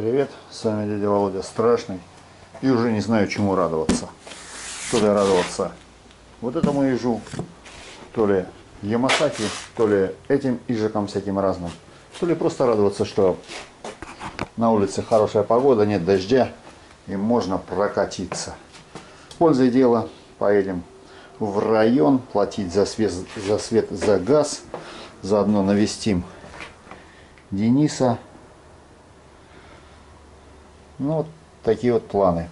привет! С вами дядя Володя Страшный. И уже не знаю, чему радоваться. То ли радоваться вот этому ежу, то ли Ямасаки, то ли этим ижикам всяким разным, то ли просто радоваться, что на улице хорошая погода, нет дождя и можно прокатиться. Пользой дела поедем в район, платить за свет, за свет, за газ. Заодно навестим Дениса. Ну, вот такие вот планы.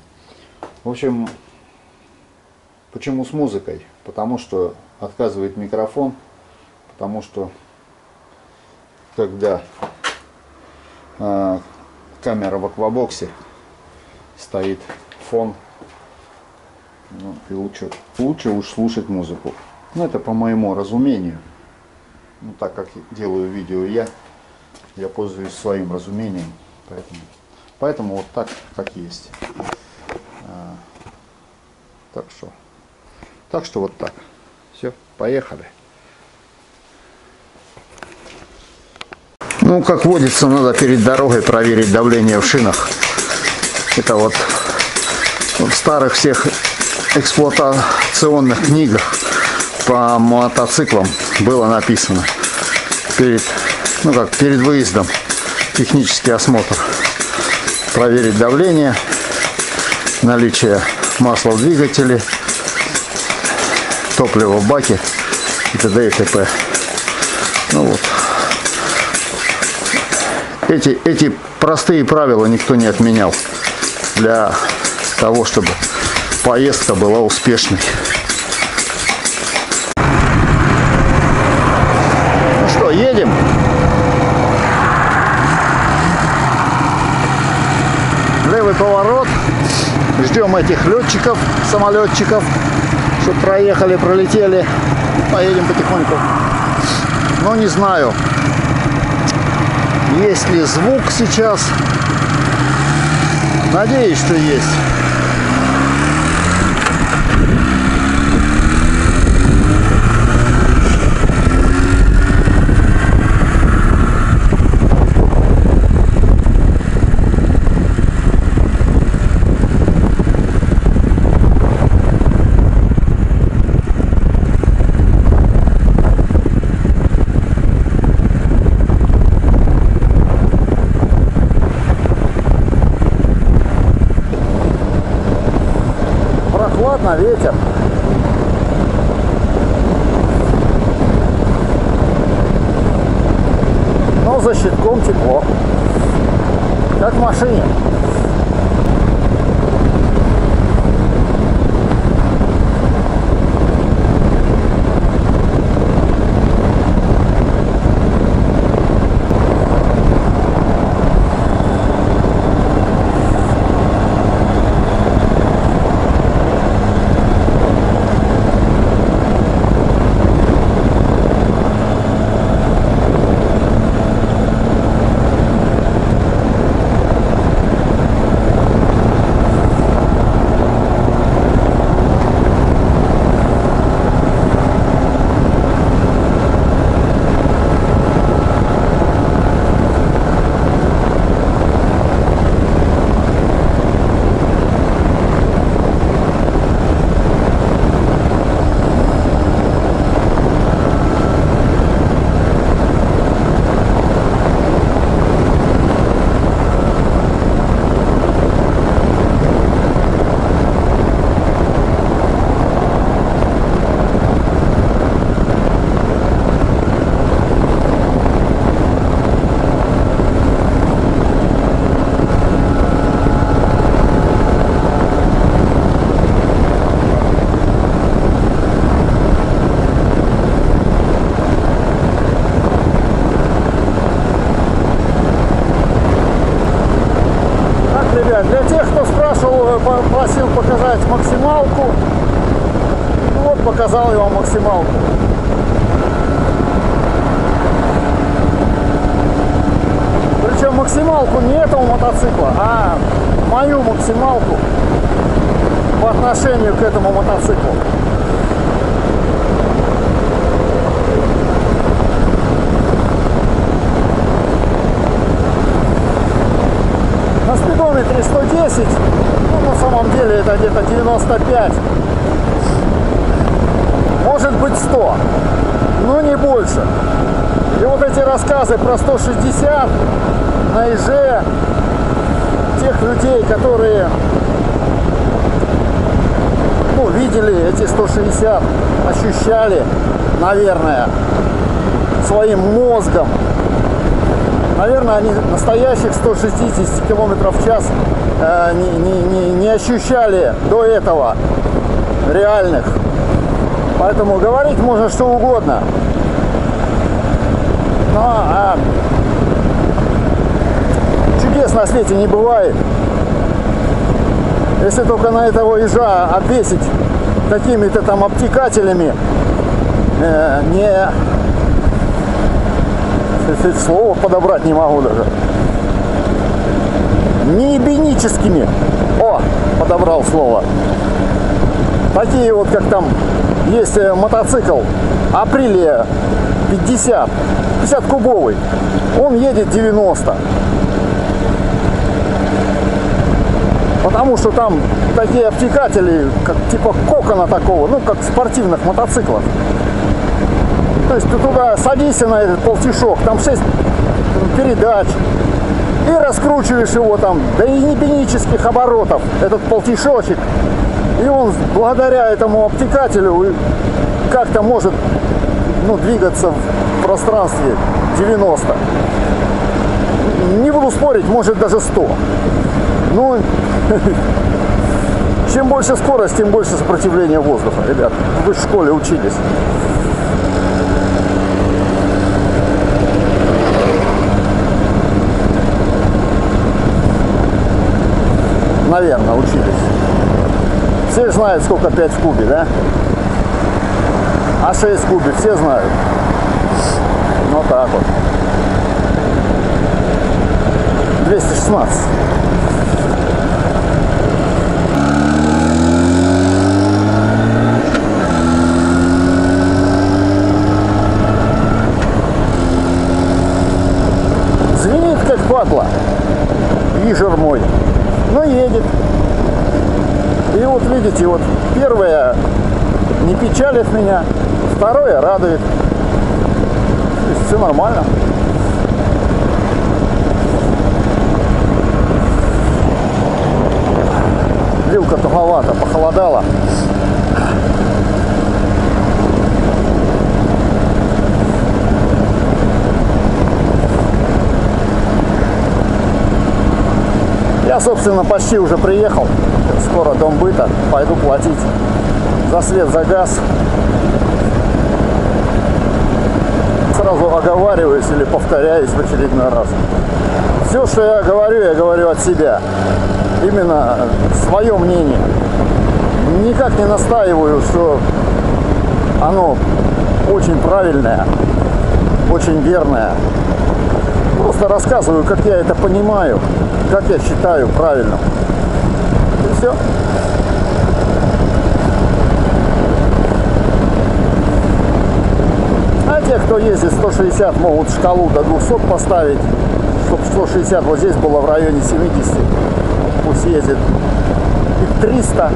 В общем, почему с музыкой? Потому что отказывает микрофон, потому что когда э, камера в аквабоксе стоит фон, ну, и лучше, лучше уж слушать музыку. Ну, это по моему разумению. Ну, так как делаю видео я, я пользуюсь своим разумением. Поэтому, поэтому вот так, как есть. А, так что, так что вот так. Все, поехали. Ну, как водится, надо перед дорогой проверить давление в шинах. Это вот в старых всех эксплуатационных книгах по мотоциклам было написано перед, ну как, перед выездом технический осмотр. Проверить давление, наличие масла в двигателе, топливо в баке и т.д. и т.п. Ну вот. Эти, эти простые правила никто не отменял для того, чтобы поездка была успешной. Ну что, едем? Поворот. Ждем этих летчиков, самолетчиков, чтобы проехали, пролетели. Поедем потихоньку. Но не знаю, есть ли звук сейчас. Надеюсь, что есть. Ветер. Но за щитком тепло. Как в машине. Для тех, кто спрашивал, просил показать максималку, ну вот показал я вам максималку. Причем максималку не этого мотоцикла, а мою максималку по отношению к этому мотоциклу. 110, ну, на самом деле это где-то 95. Может быть 100, но не больше. И вот эти рассказы про 160 на ИЖ, тех людей, которые ну, видели эти 160, ощущали, наверное, своим мозгом. Наверное, они настоящих 160 километров в час э, не, не, не, ощущали до этого реальных. Поэтому говорить можно что угодно. Но а, чудес на свете не бывает. Если только на этого ежа обвесить какими-то там обтекателями, э, не слово подобрать не могу даже. Не ебеническими. О, подобрал слово. Такие вот, как там есть э, мотоцикл Априлия 50, 50 кубовый. Он едет 90. Потому что там такие обтекатели, как типа кокона такого, ну как спортивных мотоциклов. То есть ты туда садишься на этот полтишок, там 6 передач, и раскручиваешь его там до ебенических оборотов, этот полтишочек. И он благодаря этому обтекателю как-то может ну, двигаться в пространстве 90. Не буду спорить, может даже 100. Ну, чем больше скорость, тем больше сопротивления воздуха. Ребят, вы в школе учились. Наверное, учились. Все знают, сколько 5 в кубе, да? А 6 в кубе все знают. Ну так вот. 216. Звенит как падла. Ижер мой. Но едет. И вот видите, вот первое не печалит меня, второе радует. То есть все нормально. Вилка туговато, похолодало. Я, собственно, почти уже приехал. Скоро дом быта. Пойду платить за свет, за газ. Сразу оговариваюсь или повторяюсь в очередной раз. Все, что я говорю, я говорю от себя. Именно свое мнение. Никак не настаиваю, что оно очень правильное, очень верное. Просто рассказываю, как я это понимаю как я считаю правильным. И все. А те, кто ездит 160, могут шкалу до 200 поставить, чтобы 160 вот здесь было в районе 70. Пусть ездит и 300.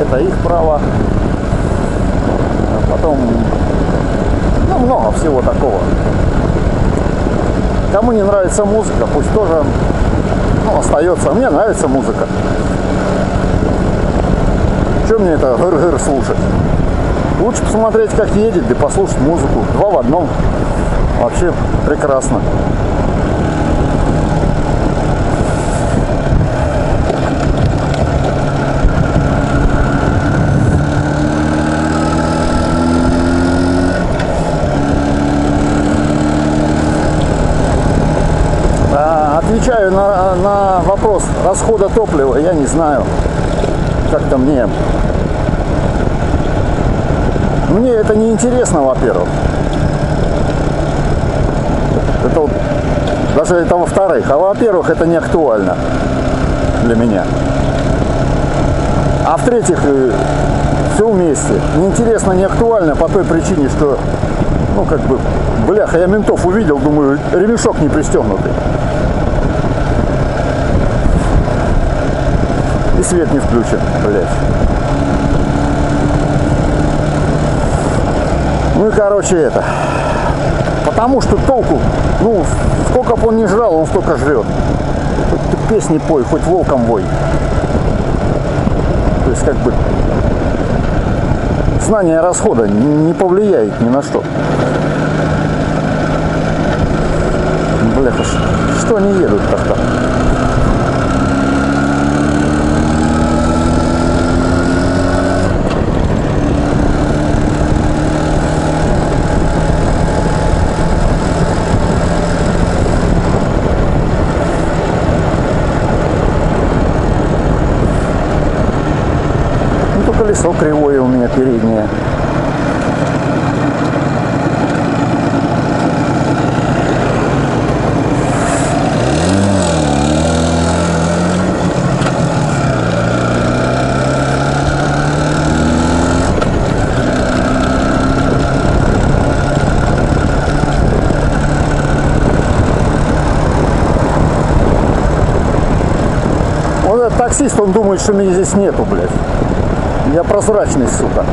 Это их право. А потом, ну, много всего такого. Кому не нравится музыка, пусть тоже ну, остается. Мне нравится музыка. Чем мне это гыр-гыр слушать? Лучше посмотреть, как едет, да послушать музыку. Два в одном. Вообще прекрасно. Отвечаю на, на вопрос расхода топлива, я не знаю. Как-то мне... Мне это не интересно, во-первых. Это вот, даже это во-вторых. А во-первых, это не актуально для меня. А в-третьих, э, все вместе. Неинтересно, не актуально по той причине, что, ну, как бы, бляха, я ментов увидел, думаю, ремешок не пристегнутый. Свет не включен, блядь. Ну и короче это. Потому что толку, ну, сколько бы он не жрал, он столько жрет. Хоть ты песни пой, хоть волком вой. То есть как бы знание расхода не повлияет ни на что. Бляха, что они едут так-то? Колесо кривое у меня переднее. Этот таксист, он думает, что меня здесь нету, блядь. Я прозрачный, сука.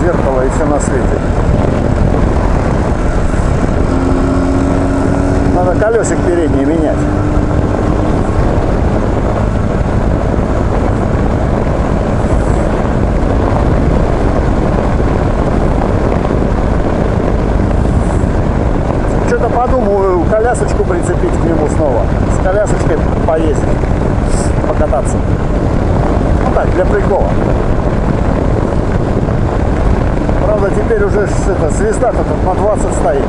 Зеркало и все на свете. Надо колесик передний менять. Что-то подумаю, колясочку прицепить к нему снова. С колясочкой поездить, покататься. Ну так, для прикола. Правда, теперь уже это, звезда тут на 20 стоит.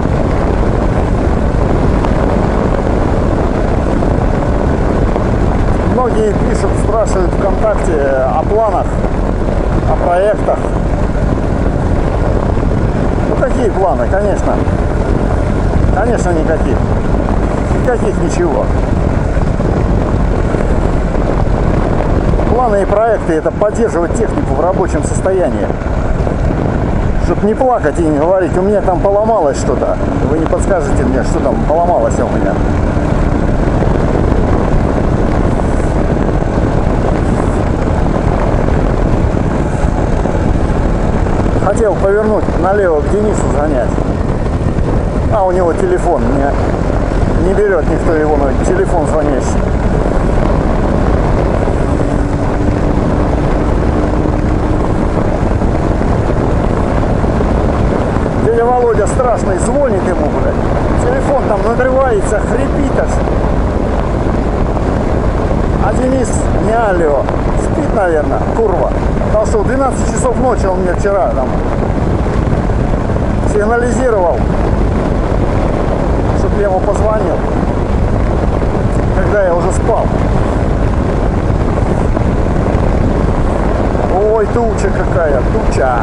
Многие пишут, спрашивают ВКонтакте о планах, о проектах. Ну какие планы, конечно. Конечно, никаких. Никаких ничего. Планы и проекты это поддерживать технику в рабочем состоянии. Чтобы не плакать и не говорить, у меня там поломалось что-то. Вы не подскажете мне, что там поломалось у меня. Хотел повернуть налево к Денису занять. А у него телефон. Не, не берет никто его, но телефон звонящий. Дядя Володя страшный звонит ему, блядь. Телефон там надрывается, хрипит аж. А Денис не алло. Спит, наверное, курва. Потому что в 12 часов ночи он мне вчера там сигнализировал, чтобы я ему позвонил, когда я уже спал. Ой, туча какая, туча.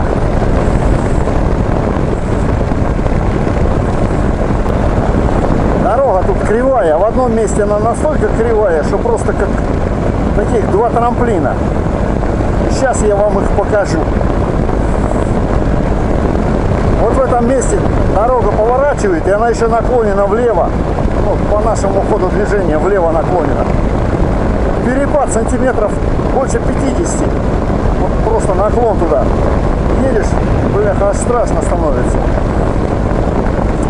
Дорога тут кривая. В одном месте она настолько кривая, что просто как таких два трамплина. Сейчас я вам их покажу. Вот в этом месте дорога поворачивает, и она еще наклонена влево. Ну, по нашему ходу движения влево наклонена. Перепад сантиметров больше 50. Вот просто наклон туда. Едешь, бляха, страшно становится.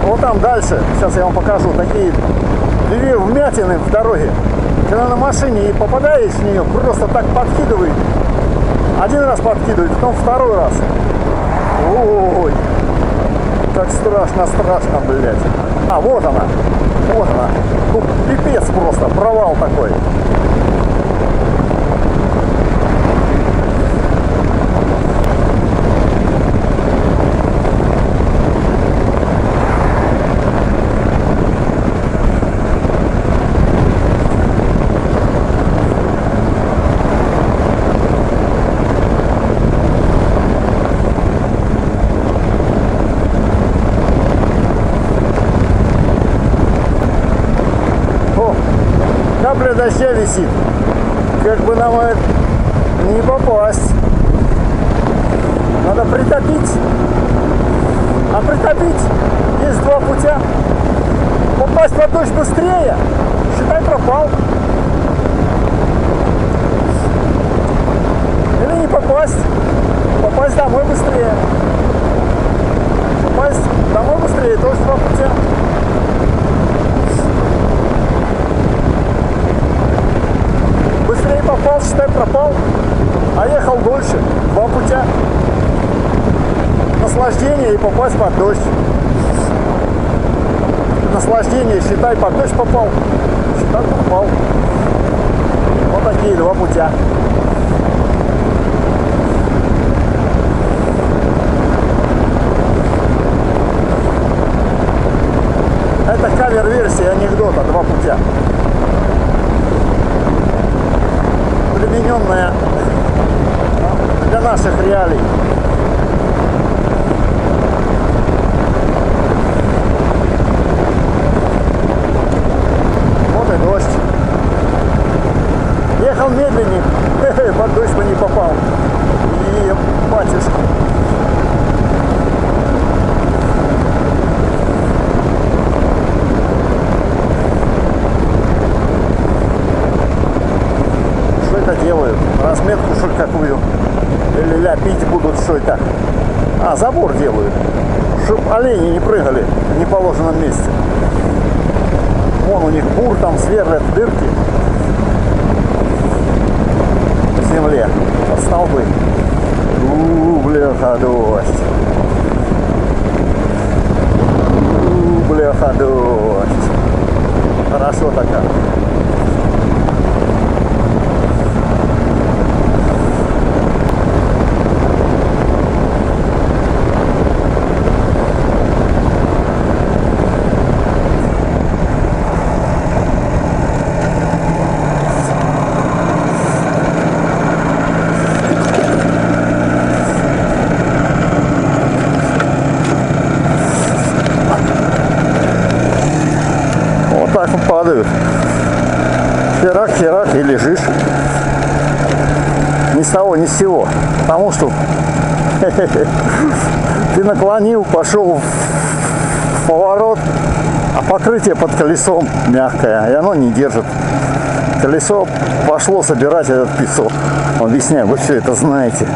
Вот там дальше, сейчас я вам покажу, такие две вмятины в дороге. Когда на машине и попадаешь в нее, просто так подкидывает. Один раз подкидывает, потом второй раз. Ой, как страшно, страшно, блядь. А, вот она, вот она. Ну, пипец просто, провал такой. Дождя висит. Как бы нам не попасть. Надо притопить. А притопить есть два путя. Попасть под дождь быстрее. Считай пропал. Или не попасть. Попасть домой быстрее. Попасть домой быстрее. Тоже два путя. Быстрее попал, считай, пропал. А ехал дольше. Два путя. Наслаждение и попасть под дождь. Наслаждение, считай, под дождь попал. Считай, попал. Вот такие два путя. Это кавер-версия анекдота «Два путя». примененная для наших реалий. Вот и дождь. Ехал медленнее, под дождь бы не попал. И батюшка. Что это делают? Разметку что ли какую? Или ляпить будут, что это? А, забор делают. Чтоб олени не прыгали в неположенном месте. Вон у них бур там сверлят дырки в земле. Под столбы. У, бляха, дождь. У, бляха, дождь. Хорошо такая. Вот так вот падают. Херак, херак и лежишь. ни с того, ни с сего. Потому что ты наклонил, пошел в поворот, а покрытие под колесом мягкое, и оно не держит. Колесо пошло собирать этот песок. Объясняю, вы все это знаете.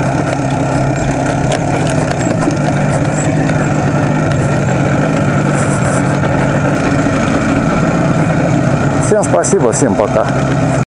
Всем спасибо, всем пока.